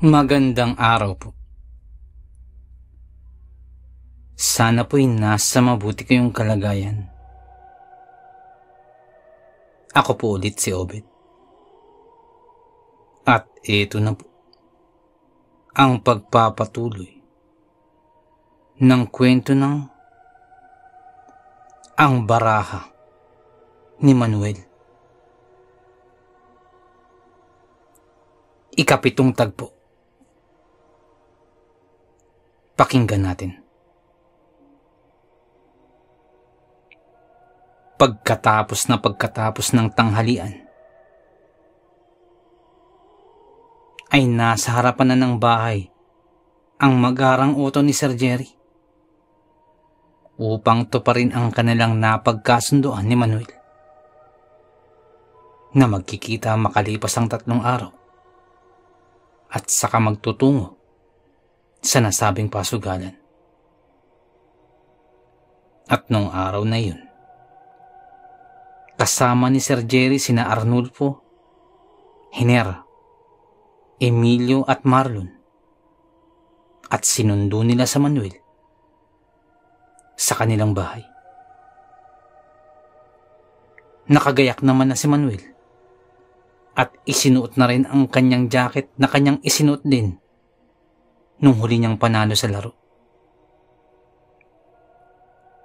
Magandang araw po. Sana po'y nasa mabuti kayong kalagayan. Ako po ulit si Obed. At ito na po ang pagpapatuloy ng kwento ng ang baraha ni Manuel. Ikapitong tagpo. Pakinggan natin. Pagkatapos na pagkatapos ng tanghalian, ay nasa harapan na ng bahay ang magarang oto ni Sir Jerry upang tuparin ang kanilang napagkasundoan ni Manuel na magkikita makalipas ang tatlong araw at saka magtutungo sa nasabing pasugalan. At nung araw na yun, kasama ni Sir Jerry sina Arnulfo, Hiner, Emilio at Marlon at sinundo nila sa Manuel sa kanilang bahay. Nakagayak naman na si Manuel at isinuot na rin ang kanyang jacket na kanyang isinuot din nung huli niyang panalo sa laro.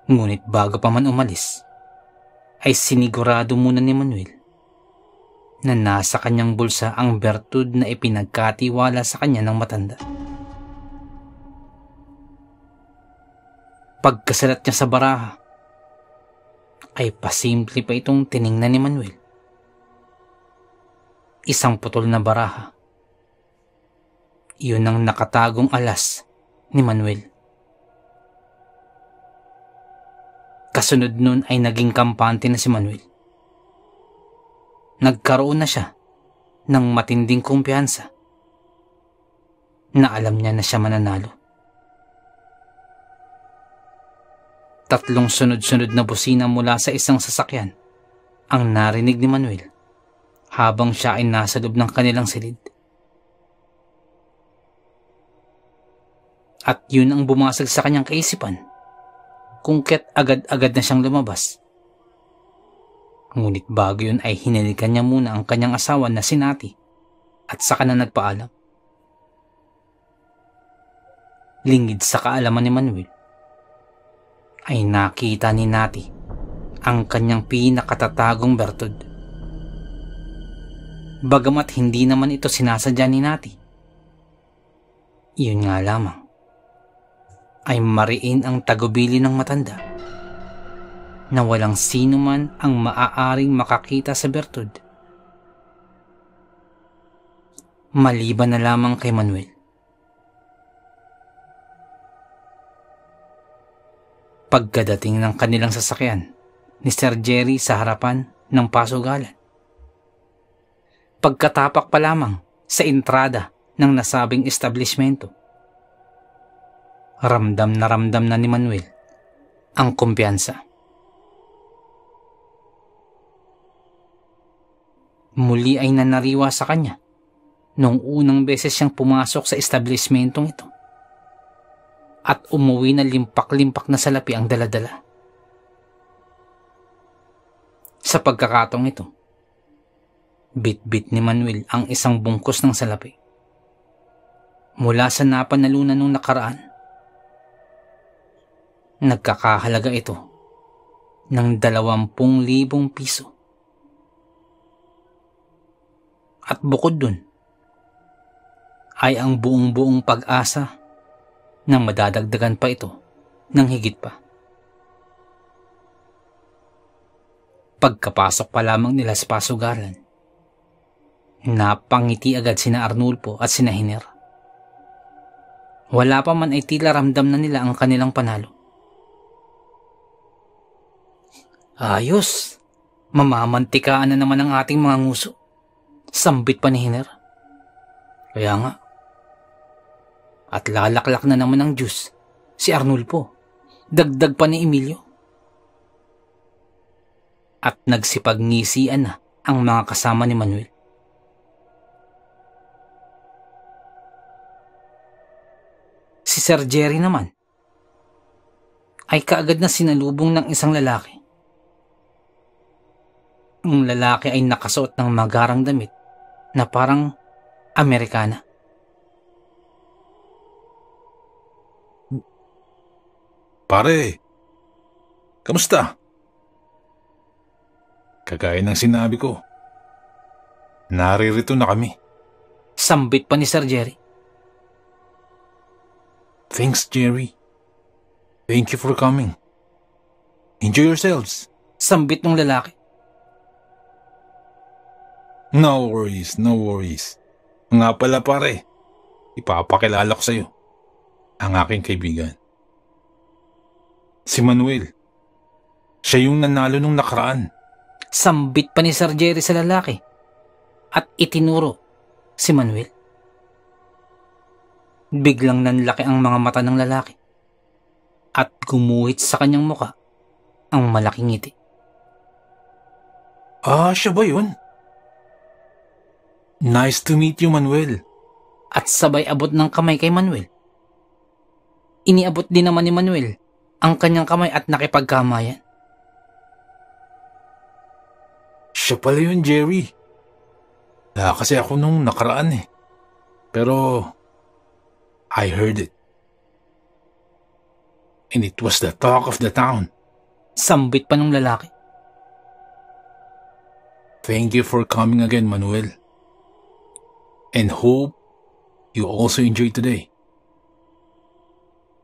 Ngunit bago pa man umalis, ay sinigurado muna ni Manuel na nasa kanyang bulsa ang bertud na ipinagkatiwala sa kanya ng matanda. Pagkasalat niya sa baraha, ay pasimple pa itong tiningnan ni Manuel. Isang putol na baraha iyon ang nakatagong alas ni Manuel. Kasunod nun ay naging kampante na si Manuel. Nagkaroon na siya ng matinding kumpiyansa na alam niya na siya mananalo. Tatlong sunod-sunod na busina mula sa isang sasakyan ang narinig ni Manuel habang siya ay nasa loob ng kanilang silid. At yun ang bumasag sa kanyang kaisipan. Kung ket agad-agad na siyang lumabas. Ngunit bago yun ay hinalikan niya muna ang kanyang asawa na si Nati at saka na nagpaalam. Lingid sa kaalaman ni Manuel ay nakita ni Nati ang kanyang pinakatatagong bertud. Bagamat hindi naman ito sinasadya ni Nati. Iyon nga lamang ay mariin ang tagubili ng matanda na walang sino man ang maaaring makakita sa bertud. Maliban na lamang kay Manuel. Pagkadating ng kanilang sasakyan ni Sir Jerry sa harapan ng pasugalan. Pagkatapak pa lamang sa entrada ng nasabing establishmento ramdam na ramdam na ni Manuel ang kumpiyansa. Muli ay nanariwa sa kanya noong unang beses siyang pumasok sa establishmentong ito at umuwi na limpak-limpak na salapi ang daladala. Sa pagkakatong ito, bit-bit ni Manuel ang isang bungkos ng salapi. Mula sa napanalunan nung nakaraan, Nagkakahalaga ito ng dalawampung libong piso. At bukod dun, ay ang buong-buong pag-asa na madadagdagan pa ito ng higit pa. Pagkapasok pa lamang nila sa pasugalan, napangiti agad sina Arnulfo at sina Hiner. Wala pa man ay tila ramdam na nila ang kanilang panalo. Ayos. Mamamantikaan na naman ang ating mga nguso. Sambit pa ni Hiner. Kaya nga. At lalaklak na naman ang juice. Si Arnulfo. Dagdag pa ni Emilio. At nagsipag-ngisian na ang mga kasama ni Manuel. Si Sir Jerry naman ay kaagad na sinalubong ng isang lalaki. Ang lalaki ay nakasuot ng magarang damit na parang Amerikana. Pare, kamusta? Kagaya ng sinabi ko, naririto na kami. Sambit pa ni Sir Jerry. Thanks, Jerry. Thank you for coming. Enjoy yourselves. Sambit ng lalaki. No worries, no worries. Nga pala pare, ipapakilala ko sa'yo ang aking kaibigan. Si Manuel. Siya yung nanalo nung nakaraan. Sambit pa ni Sir Jerry sa lalaki at itinuro si Manuel. Biglang nanlaki ang mga mata ng lalaki at gumuhit sa kanyang muka ang malaking ngiti. Ah, siya ba yun? Nice to meet you, Manuel. At sabay abot ng kamay kay Manuel. Iniabot din naman ni Manuel ang kanyang kamay at nakipagkamayan. Siya pala yun, Jerry. Wala kasi ako nung nakaraan eh. Pero, I heard it. And it was the talk of the town. Sambit pa ng lalaki. Thank you for coming again, Manuel. And hope you also enjoy today.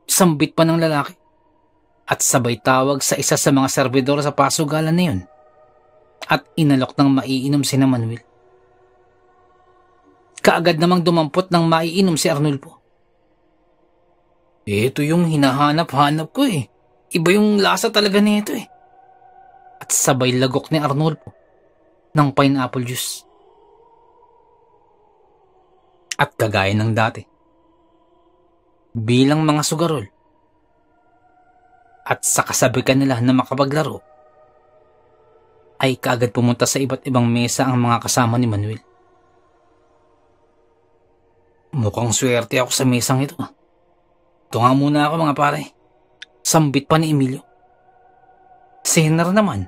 Sambit pa ng lalaki. At sabay tawag sa isa sa mga serbidor sa pasugalan na yun. At inalok ng maiinom si Manuel. Kaagad namang dumampot ng maiinom si Arnulfo. Ito yung hinahanap-hanap ko eh. Iba yung lasa talaga nito eh. At sabay lagok ni Arnulfo ng pineapple juice. At kagaya ng dati. Bilang mga sugarol. At sa kasabikan nila na makapaglaro, ay kaagad pumunta sa iba't ibang mesa ang mga kasama ni Manuel. Mukhang swerte ako sa mesang ito. Ito nga muna ako mga pare. Sambit pa ni Emilio. Si Henner naman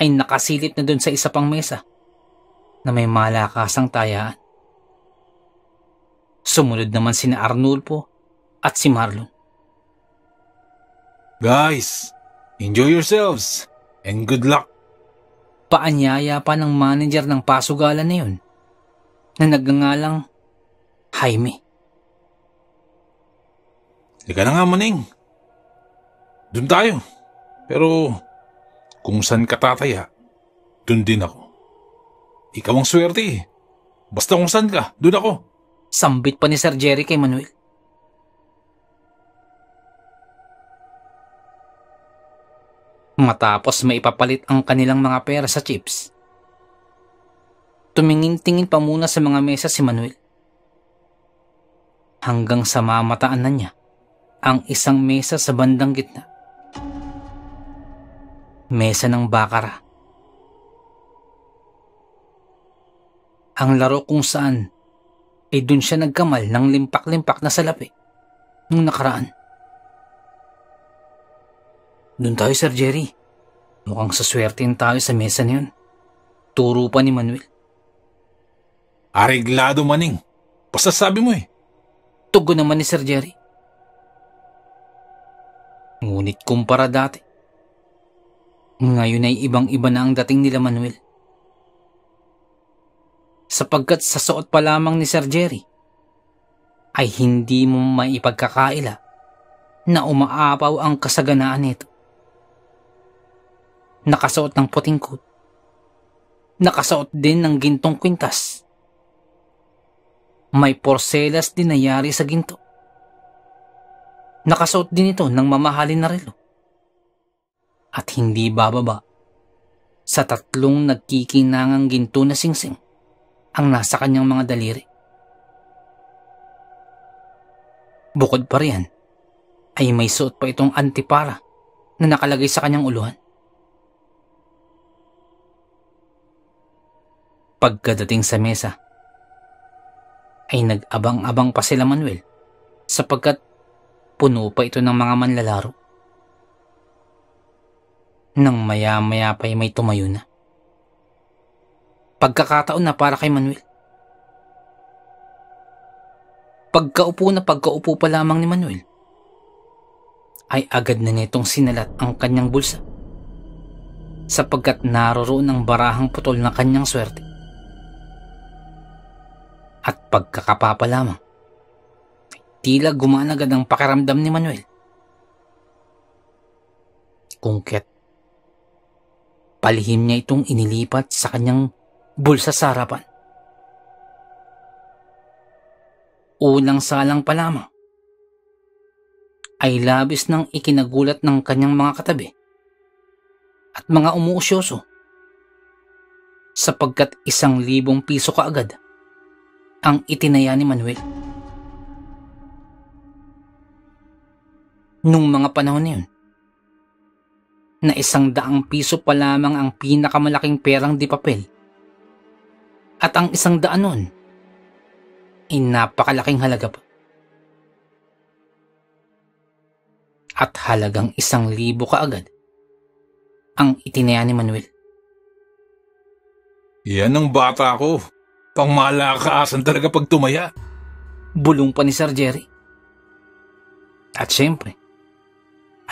ay nakasilip na dun sa isa pang mesa na may malakasang tayaan. Sumunod naman sina Arnulfo at si Marlon. Guys, enjoy yourselves and good luck. Paanyaya pa ng manager ng pasugalan na yun na nagngangalang Jaime. Ika na nga, Maning. Doon tayo. Pero kung saan ka tataya, doon din ako. Ikaw ang swerte eh. Basta kung saan ka, doon ako. Sambit pa ni Sir Jerry kay Manuel. Matapos maipapalit ang kanilang mga pera sa chips, tumingin-tingin pa muna sa mga mesa si Manuel. Hanggang sa mamataan na niya ang isang mesa sa bandang gitna. Mesa ng bakara. Ang laro kung saan ay dun siya nagkamal ng limpak-limpak na salapi nung nakaraan. Doon tayo, Sir Jerry. Mukhang saswertein tayo sa mesa niyon. Turo pa ni Manuel. Areglado maning. Basta sabi mo eh. Tugo naman ni Sir Jerry. Ngunit kumpara dati. Ngayon ay ibang-iba na ang dating nila Manuel. Sapagkat sa suot pa lamang ni Sir Jerry, ay hindi mo maipagkakaila na umaapaw ang kasaganaan nito. Nakasuot ng puting coat. Nakasuot din ng gintong kwintas. May porselas din na yari sa ginto. Nakasuot din ito ng mamahalin na relo. At hindi bababa sa tatlong nagkikinangang ginto na singsing ang nasa kanyang mga daliri. Bukod pa riyan, ay may suot pa itong antipara na nakalagay sa kanyang uluhan. Pagkadating sa mesa, ay nag-abang-abang pa sila Manuel sapagkat puno pa ito ng mga manlalaro. Nang maya-maya pa'y may tumayo na. Pagkakataon na para kay Manuel. Pagkaupo na pagkaupo pa lamang ni Manuel, ay agad na nitong sinalat ang kanyang bulsa sapagkat naroroon ang barahang putol na kanyang swerte. At pagkakapapa lamang, tila gumaan agad ang pakiramdam ni Manuel. Kungket. Palihim niya itong inilipat sa kanyang bulsa sa harapan. Unang salang pa lamang ay labis nang ikinagulat ng kanyang mga katabi at mga umuusyoso sapagkat isang libong piso kaagad ang itinaya ni Manuel. Nung mga panahon na yun, na isang daang piso pa lamang ang pinakamalaking perang di papel. At ang isang daan nun ay napakalaking halaga pa. At halagang isang libo kaagad ang itinaya ni Manuel. Yan ang bata ko. Pangmalakaasan talaga pag tumaya. Bulong pa ni Sir Jerry. At syempre,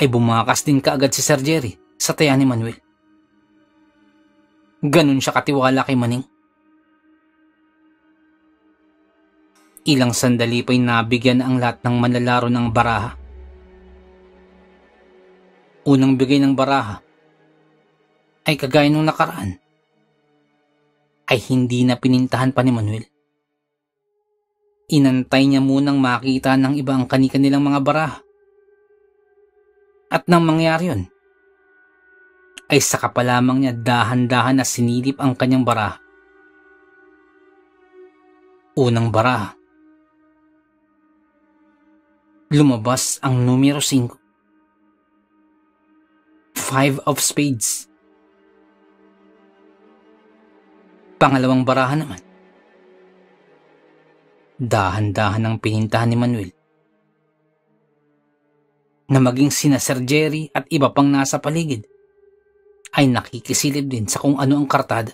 ay bumakas din kaagad si Sir Jerry sa taya ni Manuel. Ganun siya katiwala kay Maning. Ilang sandali pa'y nabigyan ang lahat ng manlalaro ng baraha. Unang bigay ng baraha ay kagaya nung nakaraan ay hindi na pinintahan pa ni Manuel. Inantay niya munang makita ng iba ang kani-kanilang mga baraha. At nang mangyari yun, ay saka pa lamang niya dahan-dahan na sinilip ang kanyang baraha. Unang baraha. Lumabas ang numero 5. Five of Spades. Pangalawang baraha naman. Dahan-dahan ang pinintahan ni Manuel na maging sina Sir Jerry at iba pang nasa paligid ay nakikisilip din sa kung ano ang kartada.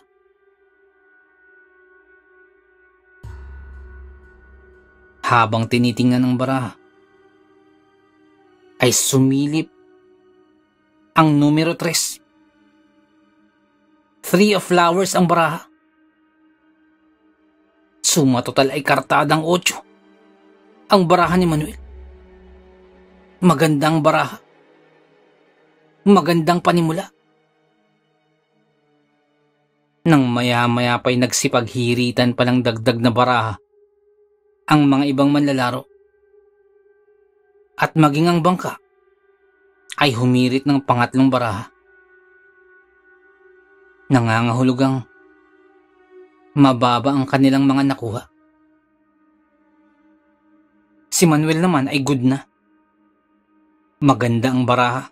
Habang tinitingnan ng baraha, ay sumilip ang numero 3. Three of flowers ang baraha. Suma total ay kartadang 8. Ang baraha ni Manuel. Magandang baraha. Magandang panimula. Nang maya-maya pa'y nagsipaghiritan palang dagdag na baraha ang mga ibang manlalaro. At maging ang bangka ay humirit ng pangatlong baraha. Nangangahulugang mababa ang kanilang mga nakuha. Si Manuel naman ay good na. Maganda ang baraha.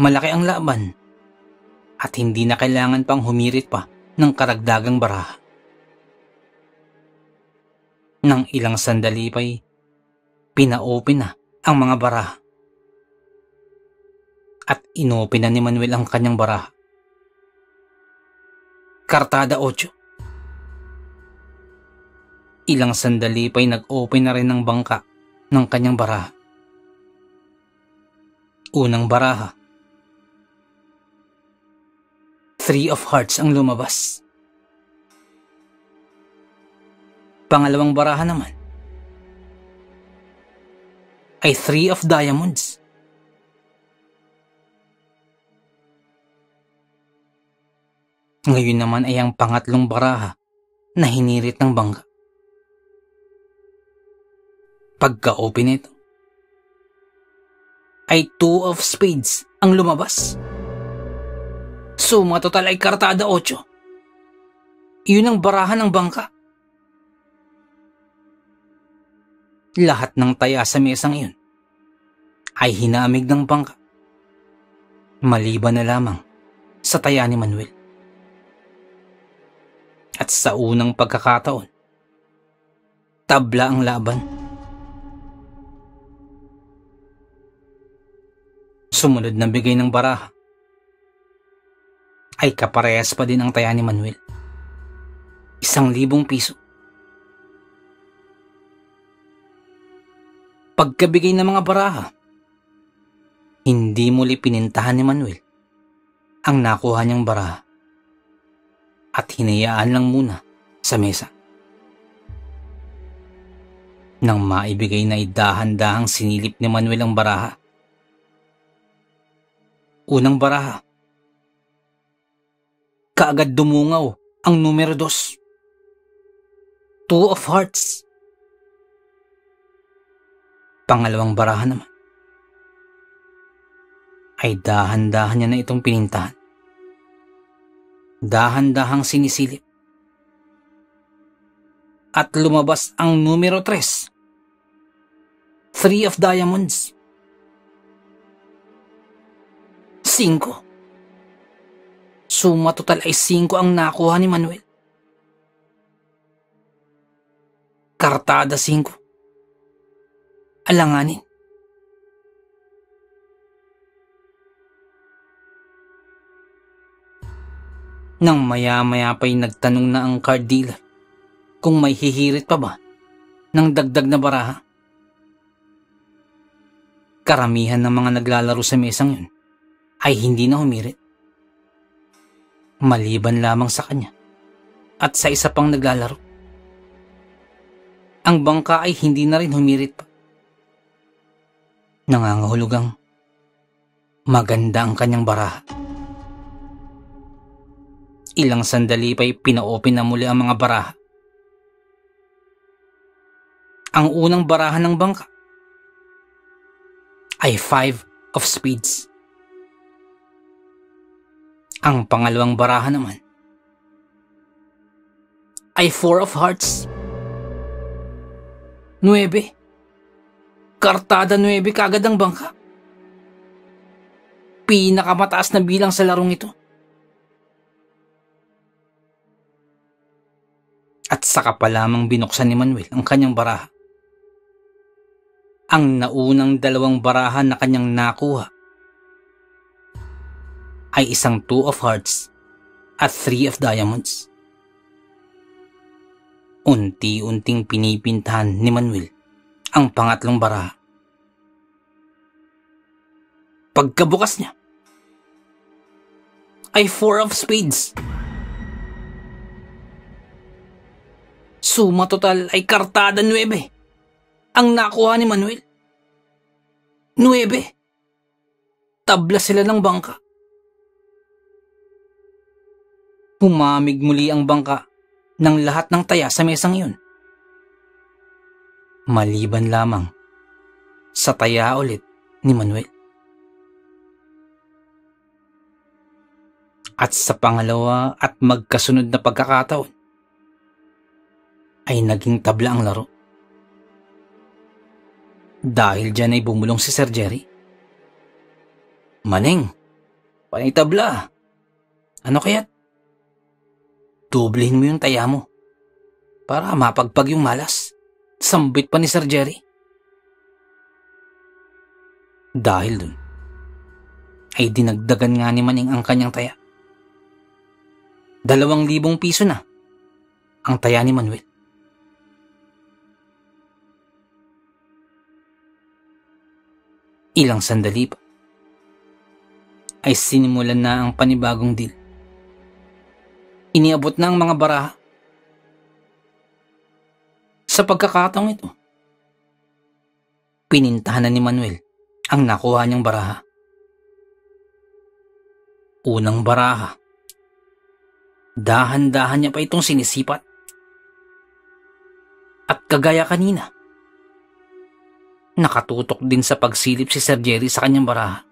Malaki ang laban. At hindi na kailangan pang humirit pa ng karagdagang baraha. Nang ilang sandali pa'y pina-open na ang mga baraha. At inopen na ni Manuel ang kanyang baraha. Kartada 8. Ilang sandali pa'y nag-open na rin ng bangka ng kanyang baraha. Unang baraha. Three of Hearts ang lumabas. Pangalawang baraha naman ay Three of Diamonds. Ngayon naman ay ang pangatlong baraha na hinirit ng bangka pagka-open nito, ay two of spades ang lumabas. Suma total ay kartada 8. Iyon ang barahan ng bangka. Lahat ng taya sa mesang iyon ay hinamig ng bangka. Maliban na lamang sa taya ni Manuel. At sa unang pagkakataon, tabla ang laban sumunod na bigay ng baraha ay kaparehas pa din ang taya ni Manuel. Isang libong piso. Pagkabigay ng mga baraha, hindi muli pinintahan ni Manuel ang nakuha niyang baraha at hinayaan lang muna sa mesa. Nang maibigay na idahan-dahang sinilip ni Manuel ang baraha. Unang baraha. Kaagad dumungaw ang numero dos. Two of Hearts. Pangalawang baraha naman. Ay dahan-dahan niya na itong pinintahan. Dahan-dahang sinisilip. At lumabas ang numero tres. Three of Diamonds. Cinco. Suma total ay cinco ang nakuha ni Manuel. Kartada 5. Alanganin. Nang maya-maya pa'y nagtanong na ang card dealer kung may hihirit pa ba ng dagdag na baraha. Karamihan ng mga naglalaro sa mesang yun ay hindi na humirit. Maliban lamang sa kanya at sa isa pang naglalaro. Ang bangka ay hindi na rin humirit pa. Nangangahulugang maganda ang kanyang baraha. Ilang sandali pa'y pina-open na muli ang mga baraha. Ang unang baraha ng bangka ay five of speeds. Ang pangalawang baraha naman ay four of hearts. Nuebe. Kartada nuebe kagad ang bangka. Pinakamataas na bilang sa larong ito. At saka pa lamang binuksan ni Manuel ang kanyang baraha ang naunang dalawang barahan na kanyang nakuha ay isang two of hearts at three of diamonds. Unti-unting pinipintahan ni Manuel ang pangatlong baraha. Pagkabukas niya, ay four of spades. Suma total ay kartada 9 ang nakuha ni Manuel. Nuebe. Tabla sila ng bangka. Pumamig muli ang bangka ng lahat ng taya sa mesang iyon. Maliban lamang sa taya ulit ni Manuel. At sa pangalawa at magkasunod na pagkakataon, ay naging tabla ang laro. Dahil dyan ay bumulong si Sir Jerry. Maneng, panay tabla. Ano kaya? Dublihin mo yung taya mo para mapagpag yung malas. Sambit pa ni Sir Jerry. Dahil dun, ay dinagdagan nga ni Maning ang kanyang taya. Dalawang libong piso na ang taya ni Manuel. Ilang sandali pa ay sinimulan na ang panibagong deal. Iniabot na ang mga baraha. Sa pagkakataong ito, pinintahan na ni Manuel ang nakuha niyang baraha. Unang baraha. Dahan-dahan niya pa itong sinisipat. At kagaya kanina, Nakatutok din sa pagsilip si Sir Jerry sa kanyang baraha.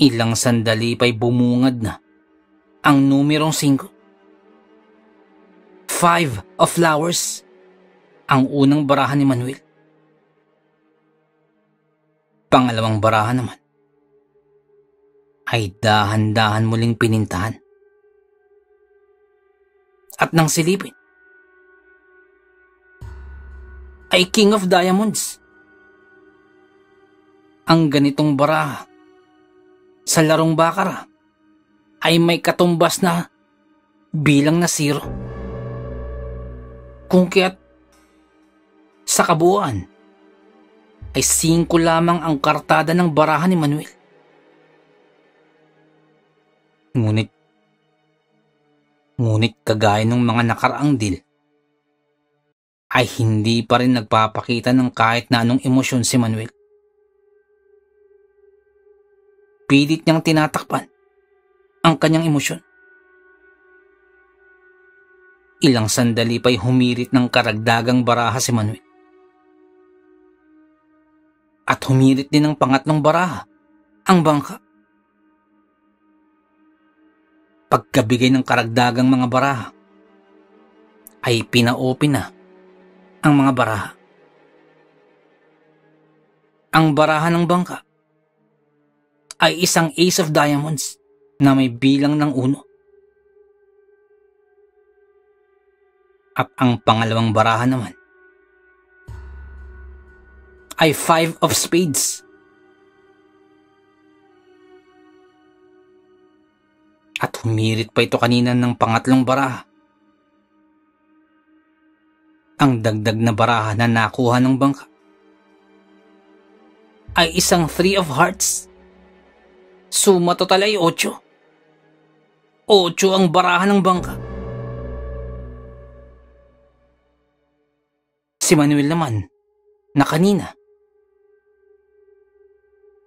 Ilang sandali pa'y bumungad na ang numerong 5. Five of flowers ang unang baraha ni Manuel. Pangalawang baraha naman ay dahan-dahan muling pinintahan. At nang silipin, ay King of Diamonds. ang ganitong baraha sa larong bakara ay may katumbas na bilang na zero. Kung kaya't sa kabuuan ay singko lamang ang kartada ng baraha ni Manuel. Ngunit, ngunit kagaya ng mga nakaraang deal, ay hindi pa rin nagpapakita ng kahit na anong emosyon si Manuel. Pilit niyang tinatakpan ang kanyang emosyon. Ilang sandali pa'y humirit ng karagdagang baraha si Manuel. At humirit din ng pangatlong baraha, ang bangka. Pagkabigay ng karagdagang mga baraha, ay pina-open na ang mga baraha. Ang baraha ng bangka ay isang ace of diamonds na may bilang ng uno. At ang pangalawang baraha naman ay five of spades. At humirit pa ito kanina ng pangatlong baraha. Ang dagdag na baraha na nakuha ng bangka ay isang three of hearts. Suma total ay ocho. Ocho ang baraha ng bangka. Si Manuel naman, na kanina,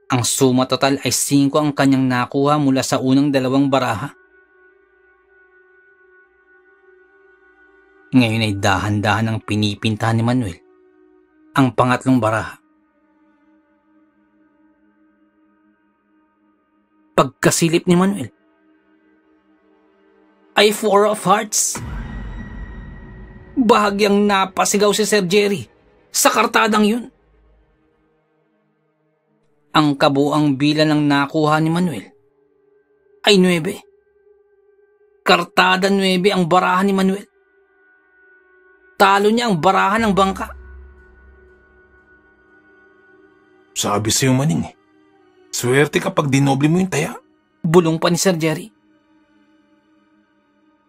ang suma total ay 5 ang kanyang nakuha mula sa unang dalawang baraha. Ngayon ay dahan-dahan ang pinipinta ni Manuel ang pangatlong baraha. Pagkasilip ni Manuel ay Four of Hearts. Bahagyang napasigaw si Sir Jerry sa kartadang yun ang kabuang bilang ng nakuha ni Manuel ay 9. Kartada 9 ang barahan ni Manuel. Talo niya ang barahan ng bangka. Sabi sa'yo maning eh. Swerte kapag dinoble mo yung taya. Bulong pa ni Sir Jerry.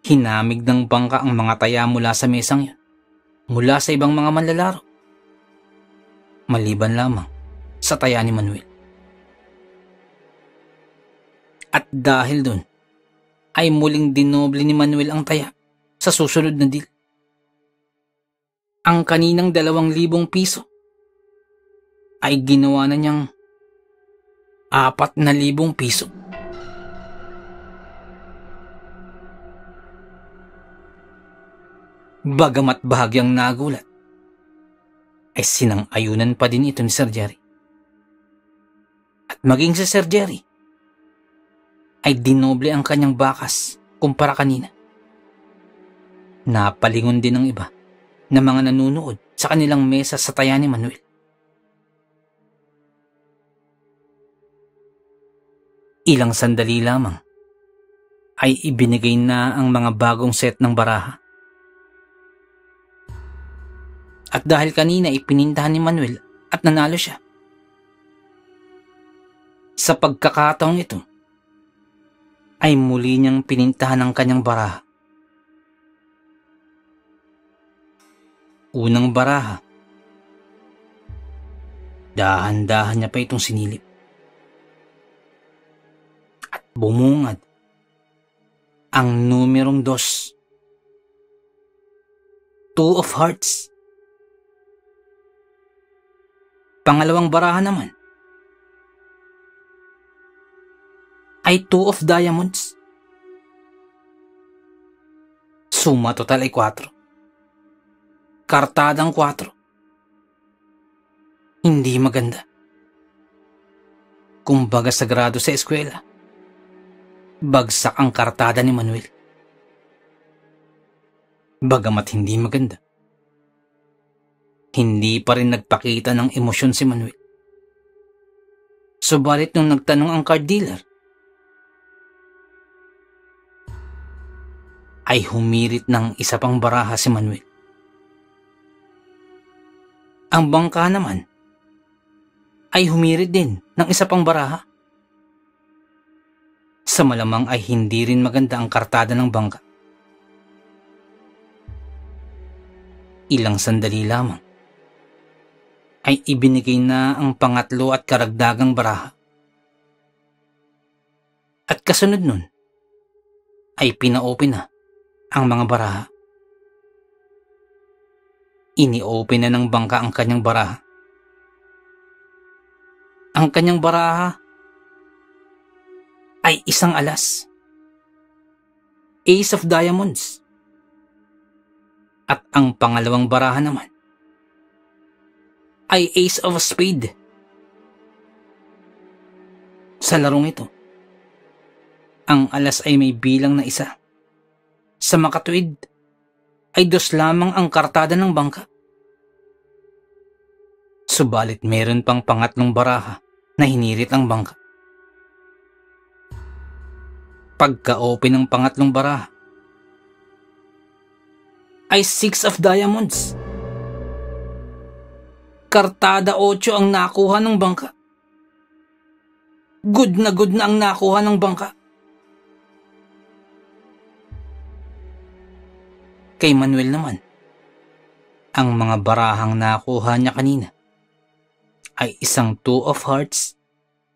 Hinamig ng bangka ang mga taya mula sa mesang yun. Mula sa ibang mga manlalaro. Maliban lamang sa taya ni Manuel. At dahil dun, ay muling dinoble ni Manuel ang taya sa susunod na deal. Ang kaninang dalawang libong piso ay ginawa na niyang apat na libong piso. Bagamat bahagyang nagulat, ay sinang-ayunan pa din ito ni Sir Jerry. At maging si Sir Jerry, ay dinoble ang kanyang bakas kumpara kanina. Napalingon din ng iba na mga nanunood sa kanilang mesa sa taya ni Manuel. Ilang sandali lamang ay ibinigay na ang mga bagong set ng baraha. At dahil kanina ipinintahan ni Manuel at nanalo siya. Sa pagkakataong ito, ay muli niyang pinintahan ang kanyang baraha. Unang baraha. Dahan-dahan niya pa itong sinilip. At bumungad ang numerong dos. Two of hearts. Pangalawang baraha naman. ay two of diamonds. Suma total ay 4. Kartadang 4. Hindi maganda. Kumbaga sagrado sa eskwela. Bagsak ang kartada ni Manuel. Bagamat hindi maganda. Hindi pa rin nagpakita ng emosyon si Manuel. Subalit nung nagtanong ang card dealer, ay humirit ng isa pang baraha si Manuel. Ang bangka naman ay humirit din ng isa pang baraha. Sa malamang ay hindi rin maganda ang kartada ng bangka. Ilang sandali lamang ay ibinigay na ang pangatlo at karagdagang baraha. At kasunod nun ay pina-open na ang mga baraha. Ini-open na ng bangka ang kanyang baraha. Ang kanyang baraha ay isang alas. Ace of Diamonds. At ang pangalawang baraha naman ay Ace of Spade. Sa larong ito, ang alas ay may bilang na isa. Sa makatuwid, ay dos lamang ang kartada ng bangka. Subalit meron pang pangatlong baraha na hinirit ang bangka. Pagka-open ng pangatlong baraha, ay Six of Diamonds kartada 8 ang nakuha ng bangka. Good na good na ang nakuha ng bangka. Kay Manuel naman, ang mga barahang nakuha niya kanina ay isang two of hearts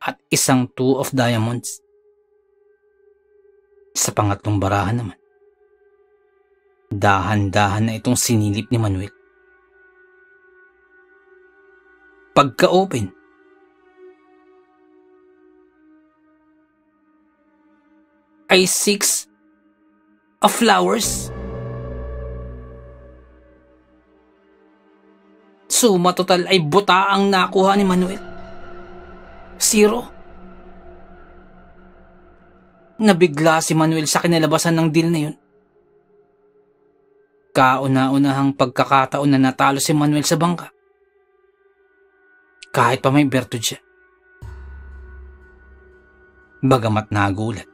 at isang two of diamonds. Sa pangatlong barahan naman, dahan-dahan na itong sinilip ni Manuel. Pagka-open. Ay six of flowers. Suma total ay buta ang nakuha ni Manuel. Zero. Nabigla si Manuel sa kinalabasan ng deal na yun. Kauna-unahang pagkakataon na natalo si Manuel sa bangka kahit pa may bertud siya. Bagamat nagulat,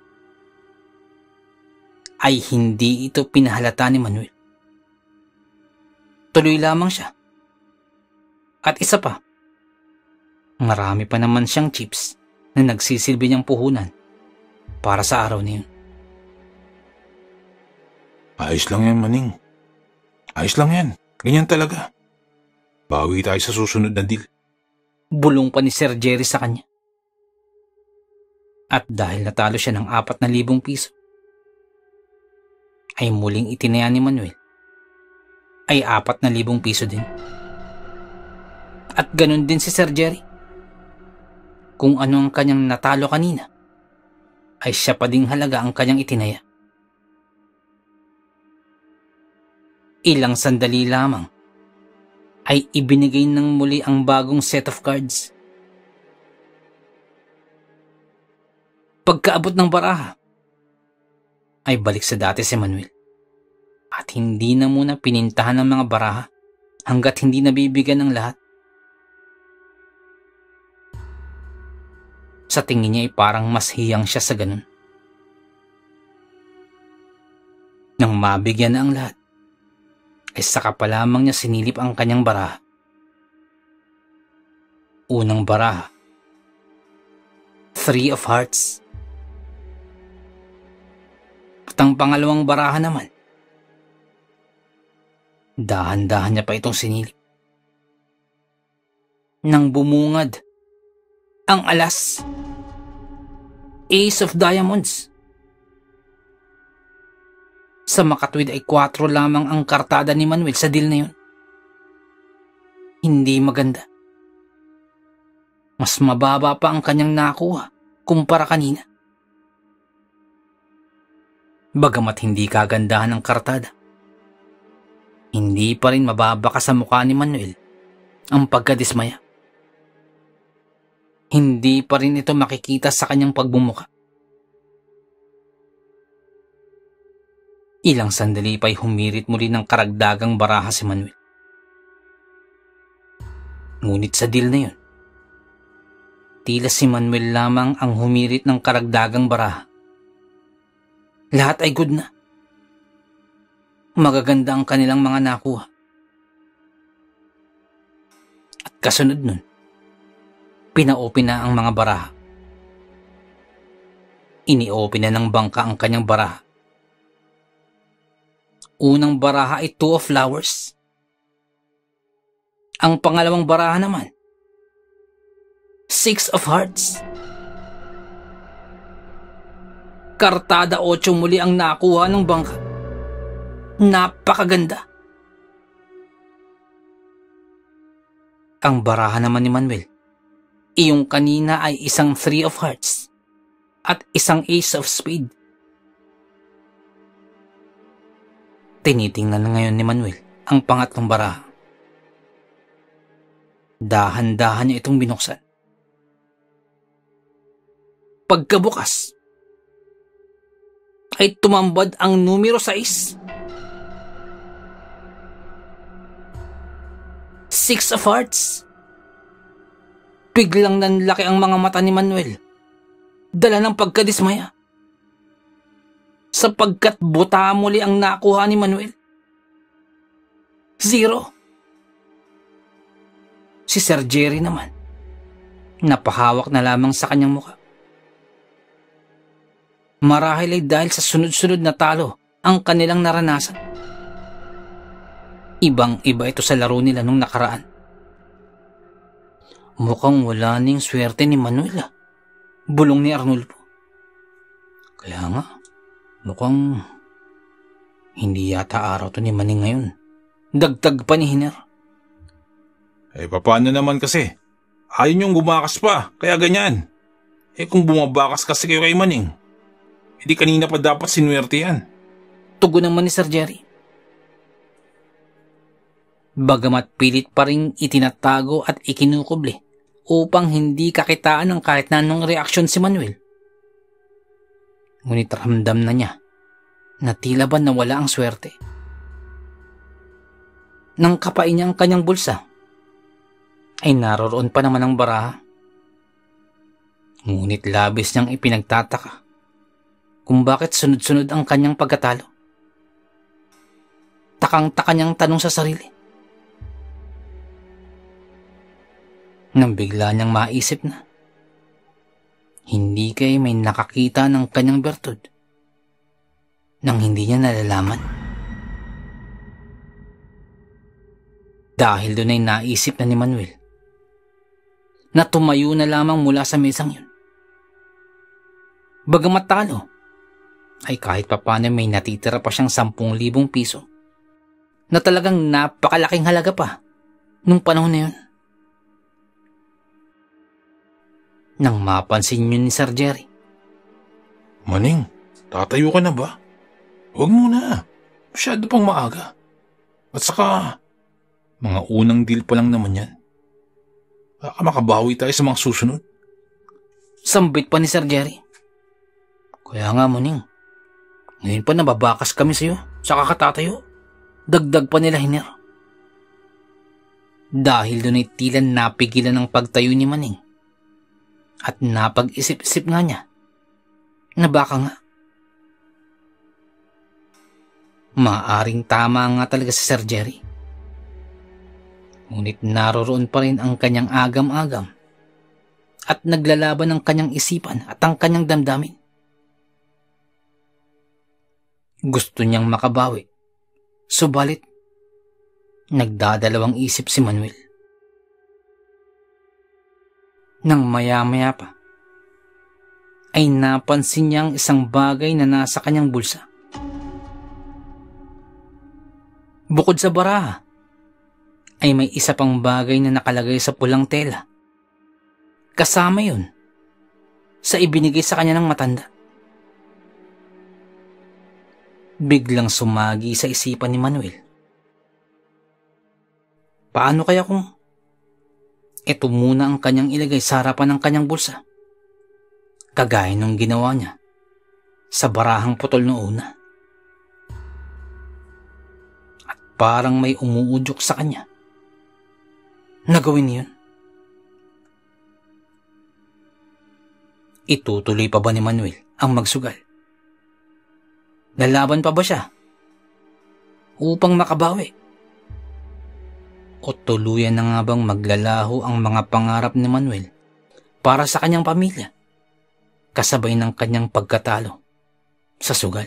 ay hindi ito pinahalata ni Manuel. Tuloy lamang siya. At isa pa, marami pa naman siyang chips na nagsisilbi niyang puhunan para sa araw na yun. Ayos lang yan, Maning. Ayos lang yan. Ganyan talaga. Bawi tayo sa susunod na deal. Bulong pa ni Sir Jerry sa kanya. At dahil natalo siya ng apat na libong piso, ay muling itinaya ni Manuel ay apat na libong piso din. At ganun din si Sir Jerry. Kung ano ang kanyang natalo kanina, ay siya pa ding halaga ang kanyang itinaya. Ilang sandali lamang ay ibinigay ng muli ang bagong set of cards. Pagkaabot ng baraha, ay balik sa dati si Manuel. At hindi na muna pinintahan ng mga baraha hanggat hindi nabibigyan ng lahat. Sa tingin niya ay parang mas hiyang siya sa ganun. Nang mabigyan na ang lahat, ay saka pa lamang niya sinilip ang kanyang baraha. Unang baraha. Three of Hearts. At ang pangalawang baraha naman. Dahan-dahan niya pa itong sinilip. Nang bumungad, ang alas. Ace of Diamonds. Sa makatwid ay 4 lamang ang kartada ni Manuel sa deal na yun. Hindi maganda. Mas mababa pa ang kanyang nakuha kumpara kanina. Bagamat hindi kagandahan ang kartada, hindi pa rin mababaka sa mukha ni Manuel ang pagkadismaya. Hindi pa rin ito makikita sa kanyang pagbumuka. Ilang sandali pa'y humirit muli ng karagdagang baraha si Manuel. Ngunit sa deal na yun, tila si Manuel lamang ang humirit ng karagdagang baraha. Lahat ay good na. Magaganda ang kanilang mga nakuha. At kasunod nun, Pina-open na ang mga baraha. Ini-open na ng bangka ang kanyang baraha. Unang baraha ay two of flowers. Ang pangalawang baraha naman, six of hearts. Kartada 8 muli ang nakuha ng bangka. Napakaganda. Ang baraha naman ni Manuel, iyong kanina ay isang three of hearts at isang ace of spade. Tinitingnan na ngayon ni Manuel ang pangatlong baraha. Dahan-dahan niya itong binuksan. Pagkabukas, ay tumambad ang numero 6. Six of Hearts. Biglang nanlaki ang mga mata ni Manuel. Dala ng pagkadismaya. Sapagkat buta muli ang nakuha ni Manuel. Zero. Si Sir Jerry naman. Napahawak na lamang sa kanyang mukha. Marahil ay dahil sa sunod-sunod na talo ang kanilang naranasan. Ibang-iba ito sa laro nila nung nakaraan. Mukhang wala ning swerte ni Manuel ah. Bulong ni Arnulfo. Kaya nga, mukhang hindi yata araw to ni Maning ngayon. Dagdag pa ni Hiner. Eh, paano naman kasi? Ayaw niyong gumakas pa, kaya ganyan. Eh kung bumabakas kasi kayo kay Maning, hindi kanina pa dapat sinuwerte yan. Tugon naman ni Sir Jerry. Bagamat pilit pa rin itinatago at ikinukuble upang hindi kakitaan ng kahit na anong reaksyon si Manuel. Ngunit ramdam na niya na tila ba nawala ang swerte. Nang kapain niya ang kanyang bulsa, ay naroroon pa naman ang baraha. Ngunit labis niyang ipinagtataka kung bakit sunod-sunod ang kanyang pagkatalo. Takang-taka niyang tanong sa sarili. Nang bigla niyang maisip na, hindi kay may nakakita ng kanyang bertud nang hindi niya nalalaman. Dahil doon ay naisip na ni Manuel na tumayo na lamang mula sa mesang yun. Bagamat talo, ay kahit papano may natitira pa siyang 10,000 piso na talagang napakalaking halaga pa nung panahon na yun. Nang mapansin yun ni Sir Jerry. Maning, tatayo ka na ba? Huwag muna. Masyado pang maaga. At saka, mga unang deal pa lang naman yan. Baka makabawi tayo sa mga susunod. Sambit pa ni Sir Jerry. Kaya nga, Muning, ngayon pa nababakas kami sa'yo sa kakatatayo. Dagdag pa nila hiner. Dahil doon ay tila napigilan ng pagtayo ni Maning. At napag-isip-isip nga niya na baka nga maaring tama nga talaga si Sir Jerry. Ngunit naroroon pa rin ang kanyang agam-agam at naglalaban ang kanyang isipan at ang kanyang damdamin. Gusto niyang makabawi. Subalit, nagdadalawang isip si Manuel. Nang maya-maya pa, ay napansin niyang isang bagay na nasa kanyang bulsa. Bukod sa baraha, ay may isa pang bagay na nakalagay sa pulang tela. Kasama yun sa ibinigay sa kanya ng matanda. Biglang sumagi sa isipan ni Manuel. Paano kaya kung ito muna ang kanyang ilagay sa harapan ng kanyang bulsa? Kagaya nung ginawa niya sa barahang putol noon. At parang may umuudyok sa kanya. Nagawin yun. Itutuloy pa ba ni Manuel ang magsugal? Lalaban pa ba siya? Upang makabawi? O tuluyan na nga bang maglalaho ang mga pangarap ni Manuel para sa kanyang pamilya, kasabay ng kanyang pagkatalo sa sugal.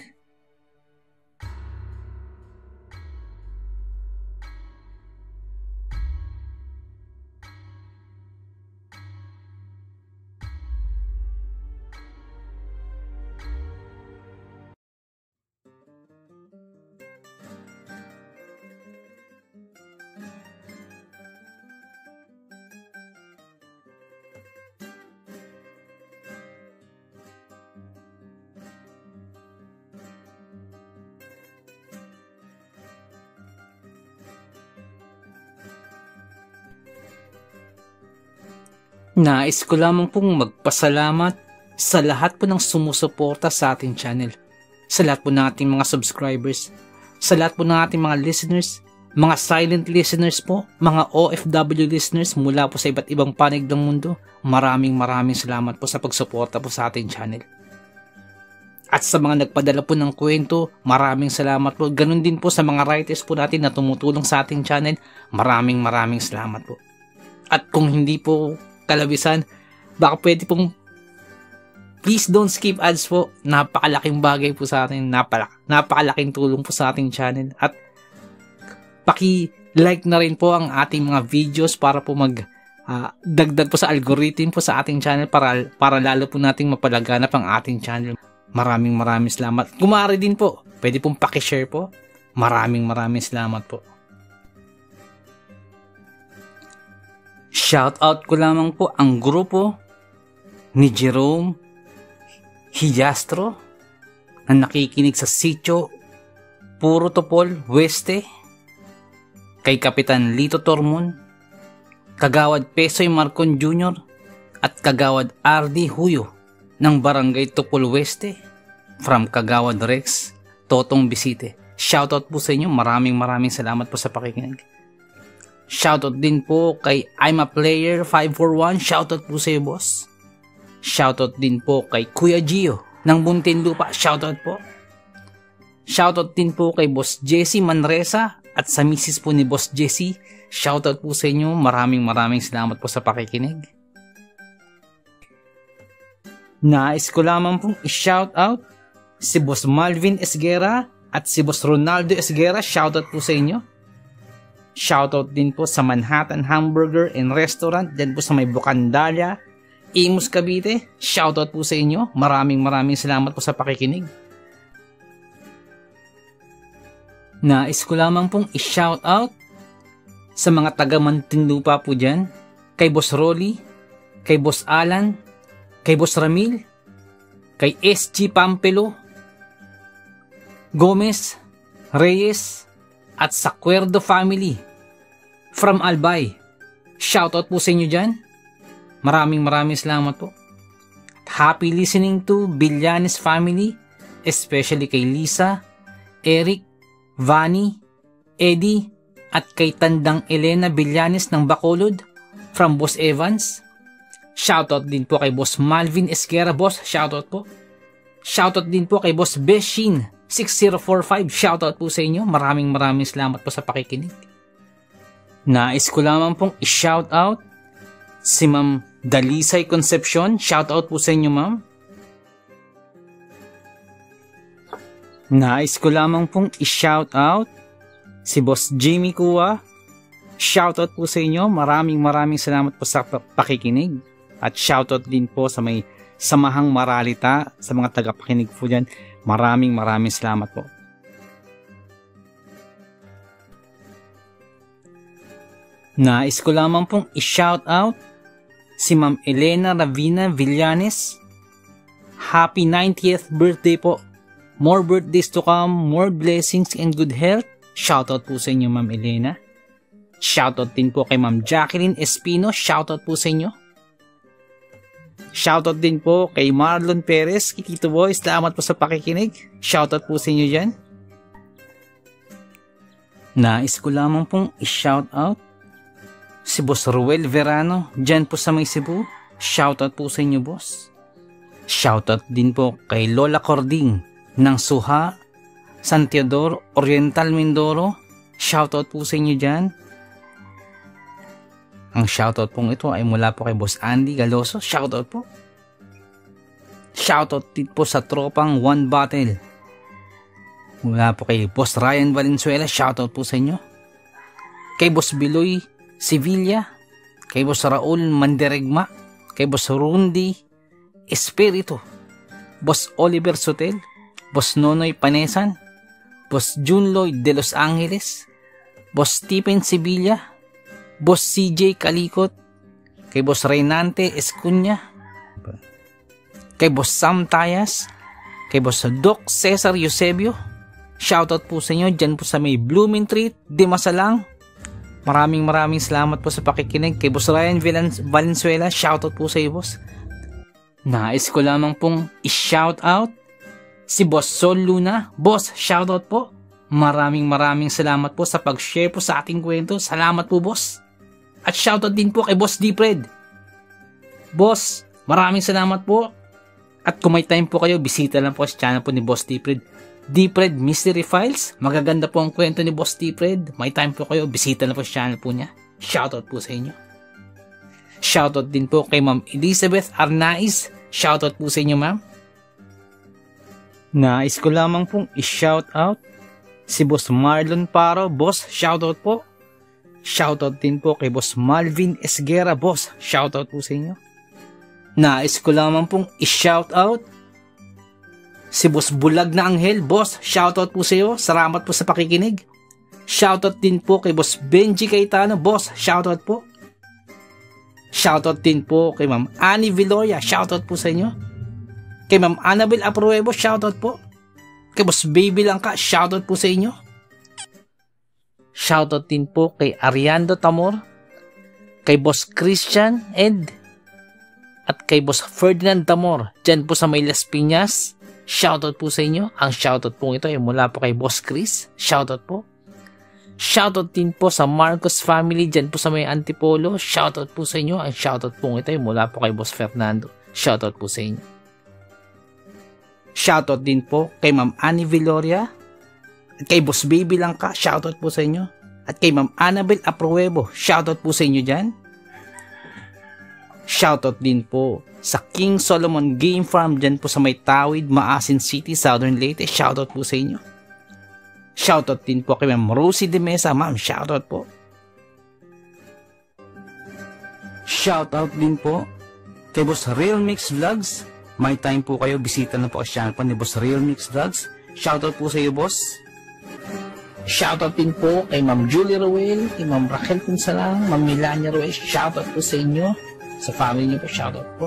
Nais ko lamang pong magpasalamat sa lahat po ng sumusuporta sa ating channel. Sa lahat po ng ating mga subscribers. Sa lahat po ng ating mga listeners. Mga silent listeners po. Mga OFW listeners mula po sa iba't ibang panig ng mundo. Maraming maraming salamat po sa pagsuporta po sa ating channel. At sa mga nagpadala po ng kwento, maraming salamat po. Ganon din po sa mga writers po natin na tumutulong sa ating channel. Maraming maraming salamat po. At kung hindi po kalabisan, baka pwede pong please don't skip ads po. Napakalaking bagay po sa atin. Napalak, napakalaking tulong po sa ating channel. At paki-like na rin po ang ating mga videos para po mag uh, dagdag po sa algorithm po sa ating channel para, para lalo po nating mapalaganap ang ating channel. Maraming maraming salamat. Kumari din po. Pwede pong paki-share po. Maraming maraming salamat po. Shout out ko lamang po ang grupo ni Jerome Hijastro na nakikinig sa sitio Puro Topol Weste kay Kapitan Lito Tormon, Kagawad Pesoy Marcon Jr. at Kagawad RD Huyo ng Barangay Topol Weste from Kagawad Rex, Totong Bisite. Shoutout po sa inyo. Maraming maraming salamat po sa pakikinig. Shoutout din po kay I'm a Player 541. Shoutout po sa iyo, boss. Shoutout din po kay Kuya Gio ng Muntinlupa. Shoutout po. Shoutout din po kay Boss Jesse Manresa at sa misis po ni Boss Jesse. Shoutout po sa inyo. Maraming maraming salamat po sa pakikinig. Nais ko lamang pong i-shoutout si Boss Malvin Esguera at si Boss Ronaldo Esguera. Shoutout po sa inyo. Shoutout din po sa Manhattan Hamburger and Restaurant, dyan po sa may Bucandalia, Imus Cavite. Shoutout po sa inyo. Maraming maraming salamat po sa pakikinig. Nais ko lamang pong i-shoutout sa mga taga Mantinlupa po dyan, kay Boss Rolly, kay Boss Alan, kay Boss Ramil, kay SG Pampelo, Gomez, Reyes, at sa Cuerdo family from Albay. Shoutout po sa inyo dyan. Maraming maraming salamat po. Happy listening to Villanes family, especially kay Lisa, Eric, Vani, Eddie, at kay Tandang Elena Villanes ng Bacolod from Boss Evans. Shoutout din po kay Boss Malvin Esquera, Boss. Shoutout po. Shoutout din po kay Boss Beshin 6045. Shoutout po sa inyo. Maraming maraming salamat po sa pakikinig. Nais ko lamang pong i-shout out si Ma'am Dalisay Concepcion. Shout out po sa inyo, Ma'am. Nais ko lamang pong i-shout out si Boss Jimmy Kua. Shout out po sa inyo. Maraming maraming salamat po sa pakikinig. At shout out din po sa may samahang maralita sa mga tagapakinig po dyan. Maraming maraming salamat po. Nais ko lamang pong i-shout out si Ma'am Elena Ravina Villanes. Happy 90th birthday po. More birthdays to come, more blessings and good health. Shoutout po sa inyo Ma'am Elena. Shoutout din po kay Ma'am Jacqueline Espino. Shoutout po sa inyo. Shoutout din po kay Marlon Perez, kay Tito Boy. Salamat po sa pakikinig. Shoutout po sa inyo dyan. Nais ko lamang pong i-shoutout si Boss Ruel Verano, dyan po sa may Cebu. Shoutout po sa inyo, boss. Shoutout din po kay Lola Cording ng Suha, San Teodoro, Oriental Mindoro. Shoutout po sa inyo dyan. Ang shoutout pong ito ay mula po kay Boss Andy Galoso. Shoutout po. Shoutout din po sa tropang One Battle. Mula po kay Boss Ryan Valenzuela. Shoutout po sa inyo. Kay Boss Biloy Sevilla. Kay Boss Raul Manderegma. Kay Boss Rundi Espiritu. Boss Oliver Sotel. Boss Nonoy Panesan. Boss June Lloyd de Los Angeles. Boss Stephen Sevilla Boss CJ Kalikot, kay Boss Reynante Escunya, kay Boss Sam Tayas, kay Boss Doc Cesar Eusebio, shoutout po sa inyo dyan po sa may Blooming Treat, Dimasalang. Maraming maraming salamat po sa pakikinig kay Boss Ryan Valenzuela, shoutout po sa iyo boss. Nais ko lamang pong i-shoutout si Boss Sol Luna. Boss, shoutout po. Maraming maraming salamat po sa pag-share po sa ating kwento. Salamat po, boss. At shoutout din po kay Boss Dipred. Boss, maraming salamat po. At kung may time po kayo, bisita lang po sa channel po ni Boss Dipred. Dipred Mystery Files. Magaganda po ang kwento ni Boss Dipred. May time po kayo, bisita lang po sa channel po niya. Shoutout po sa inyo. Shoutout din po kay Ma'am Elizabeth Arnaiz. Shoutout po sa inyo, ma'am. Nais ko lamang pong i-shoutout si Boss Marlon Paro. Boss, shoutout po. Shoutout din po kay Boss Malvin Esguera. Boss, shoutout po sa inyo. Nais ko lamang pong i-shoutout si Boss Bulag na Anghel. Boss, shoutout po sa iyo. Salamat po sa pakikinig. Shoutout din po kay Boss Benji Cayetano. Boss, shoutout po. Shoutout din po kay Ma'am Annie Viloria. Shoutout po sa inyo. Kay Ma'am Annabel Apruebo. Shoutout po. Kay Boss Baby Langka. Shoutout po sa inyo. Shoutout din po kay Ariando Tamor, kay Boss Christian Ed, at kay Boss Ferdinand Tamor, dyan po sa may Las Piñas. Shoutout po sa inyo. Ang shoutout po ito ay mula po kay Boss Chris. Shoutout po. Shoutout din po sa Marcos family dyan po sa may Antipolo. Shoutout po sa inyo. Ang shoutout po ito ay mula po kay Boss Fernando. Shoutout po sa inyo. Shoutout din po kay Ma'am Annie Viloria at kay Boss Baby lang ka, shoutout po sa inyo. At kay Ma'am Annabel Apruebo, shoutout po sa inyo dyan. Shoutout din po sa King Solomon Game Farm dyan po sa may Tawid, Maasin City, Southern Leyte. Shoutout po sa inyo. Shoutout din po kay Ma'am Rosie de Mesa. Ma'am, shoutout po. Shoutout din po kay Boss Real Mix Vlogs. May time po kayo, bisita na po ang channel po ni Boss Real Mix Vlogs. Shoutout po sa iyo, boss. Shoutout din po kay Ma'am Julie Ruel, kay Ma'am Raquel Punsalang, Ma'am Melania Ruel. Shoutout po sa inyo. Sa family niyo po, shoutout po.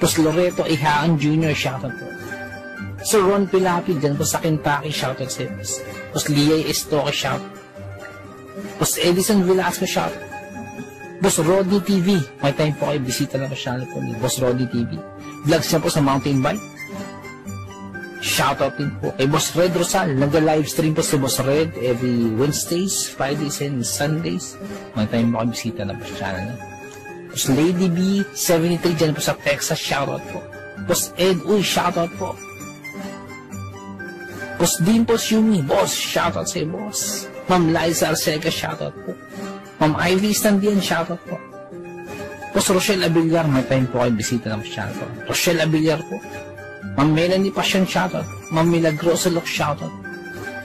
Tapos Loreto Ihaan Jr., shoutout po. Sir Ron Pilapi, dyan po sa Kentucky, shoutout sa inyo. Tapos Liay Estoque, shoutout. Tapos Edison Velasco, shoutout. Boss Rodney TV. May time po kayo, bisita po siya po ni Boss Rodney TV. Vlogs niya po sa mountain bike. Shoutout din po kay Boss Red Rosal. Nag-livestream po si Boss Red every Wednesdays, Fridays, and Sundays. May time mo kayo bisita na po sa channel niya. Boss Lady B, 73 dyan po sa Texas. Shoutout po. Boss Ed Uy, shoutout po. Boss Dean po Yumi, boss, shoutout sa boss. Ma'am Liza Arcega, shoutout po. Ma'am Ivy Standian, shoutout po. Boss Rochelle Abillar, may time po kayo bisita channel po. Rochelle Abillar po. Ma'am Melanie Passion shoutout. Ma'am Milagrosa Look shoutout.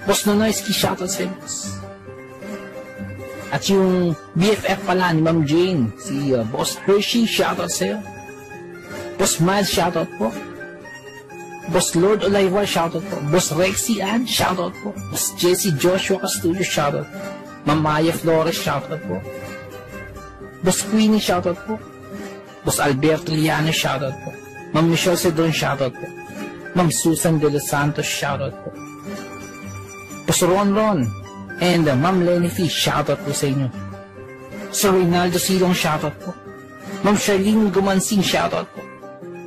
Boss Nonoyski shoutout sa boss. At yung BFF pala ni Ma'am Jane, si uh, Boss Hershey, shoutout sa'yo. Boss Miles, shoutout po. Boss Lord Olivar, shoutout po. Boss Rexy Ann, shoutout po. Boss Jesse Joshua Castillo, shoutout po. Ma'am Maya Flores, shoutout po. Boss Queenie, shoutout po. Boss Alberto Liano, shoutout po. Ma'am Michelle Cedron, shoutout po. Ma'am Susan De Los Santos, shoutout po. Boss Ron Ron, and uh, Ma'am Lenny Fee, shoutout po sa inyo. Sir Reynaldo Silong, shoutout po. Ma'am Charlene Gumansing, shoutout po.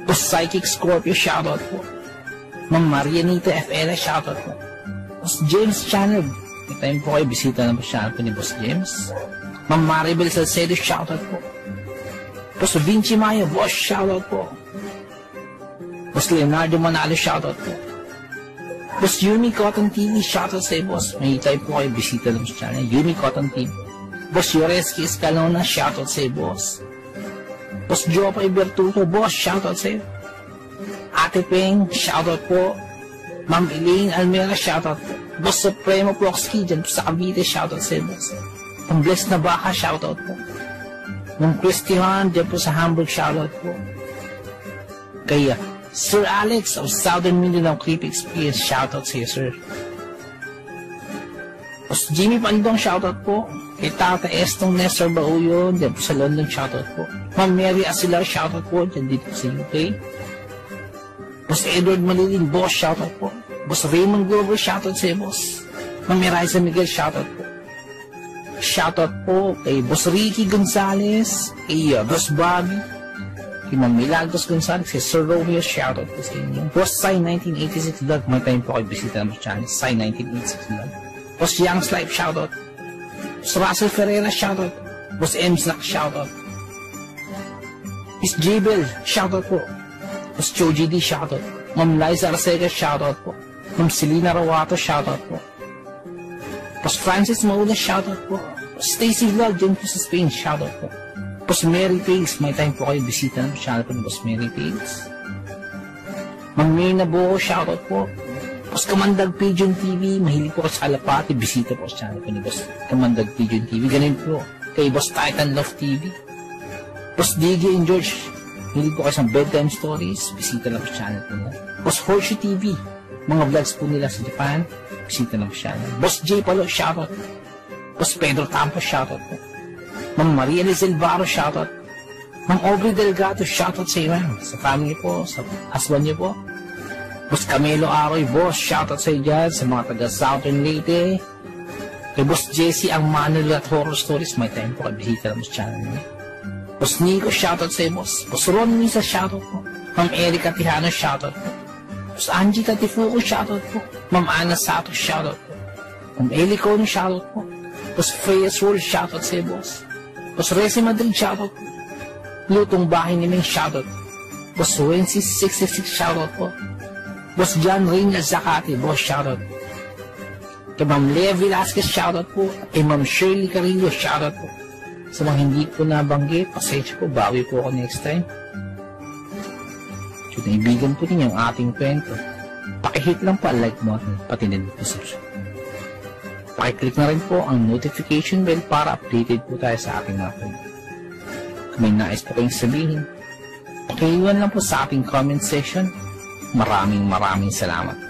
Boss Psychic Scorpio, shoutout po. Ma'am Marianita FL, shoutout po. Boss James Channel, time po kayo, bisita na po siya po ni Boss James. Ma'am Maribel Salcedo, shoutout po. Boss Vinci Mayo, boss, shoutout po. Boss Leonardo Manalo, shoutout po. Boss Yumi Cotton TV, shoutout sa boss. May type po kayo, bisita lang sa channel. Yumi Cotton TV. Boss Yoreski Escalona, shoutout sa'yo, boss. Boss Jopay Bertuto, boss, shoutout sa'yo. Ate Peng, shoutout po. Ma'am Elaine Almera, shoutout po. Boss Supremo Proxky, dyan po sa Cavite, shoutout sa'yo, boss. Ang Bless na Baka, shoutout po. Ma'am Christian, dyan po sa Hamburg, shoutout po. Kaya, Sir Alex of Southern Mindanao Creep Experience, shoutout sa'yo, sir. Boss Jimmy Pandong, shoutout po. Kay Tata Estong Nestor Bauyon, dyan po sa London, shoutout po. Ma'am Mary Asilar, shoutout po, dyan dito sa UK. Boss Edward Malilin, boss, shoutout po. Boss Raymond Glover, shoutout sa'yo, boss. Ma'am Miraiza Miguel, shoutout po. Shoutout po kay Boss Ricky Gonzalez, kay uh, Boss Bobby, Ma'am Milagros Gonzalez, kay Sir Romeo, shoutout po sa inyo. Boss Sai 1986 vlog, may time po kayo bisita ng channel, Sai 1986 vlog. Boss Young's Life, shoutout. Boss Russell Ferreira, shoutout. Boss M's Luck, shoutout. Miss Jabel, shoutout po. Boss Joji D, shoutout. Ma'am Liza Arcega, shoutout po. Ma'am Selena Rawato, shoutout po. Boss Francis Maula, shoutout po. Stacy Vlog, dyan po sa Spain, shoutout po. Boss Mary Pigs, may time po kayo bisita ng channel po ni Boss Mary Pigs. Ma'am Mirna Buo, shoutout po. Boss Kamandag Pigeon TV, mahilig po ka sa Alapati, bisita po sa channel po ni Boss Kamandag Pigeon TV. Ganun po kay Boss Titan Love TV. Boss DJ and George, mahilig po kayo sa bedtime stories, bisita lang po sa channel po nila. Boss Horseshoe TV, mga vlogs po nila sa Japan, bisita lang po sa channel. Boss J Palo, shoutout. Boss Pedro Tampo, shoutout po. Ma'am Maria Liz Elvaro, shoutout. Ma'am Aubrey Delgado, shoutout sa iyo. Sa family po, sa husband niyo po. Boss Camilo Aroy, boss, shoutout sa iyo dyan, sa mga taga Southern Leyte. Kay Boss Jesse, ang Manuel at Horror Stories, may time po, kabisita lang sa channel niya. Boss Nico, shoutout sa iyo, boss. Boss Ron Misa, shoutout po. Ma'am Erika Tihano, shoutout po. Boss Angie Tatifuco, shoutout po. Ma'am Ana Sato, shoutout po. Ma'am Eli Cono, shoutout po. Boss Freya Swol, shoutout sa iyo, boss. Boss Resi Madrid, shoutout po. Lutong Bahay ni Ming, shoutout po. Boss Wency 66, shoutout po. Boss John Reynolds Zakati, boss, shoutout. Kay Ma'am Lea Velasquez, shoutout po. Kay Ma'am Shirley Carillo, shoutout po. Sa mga hindi ko nabanggit, pasensya po, bawi po ako next time. So, naibigan po ninyo ang ating kwento. Pakihit lang po ang like button, pati din po subscribe. Pakiclick na rin po ang notification bell para updated po tayo sa ating mga kwento. Kung may nais po kayong sabihin, pakiiwan lang po sa ating comment section Maraming maraming salamat.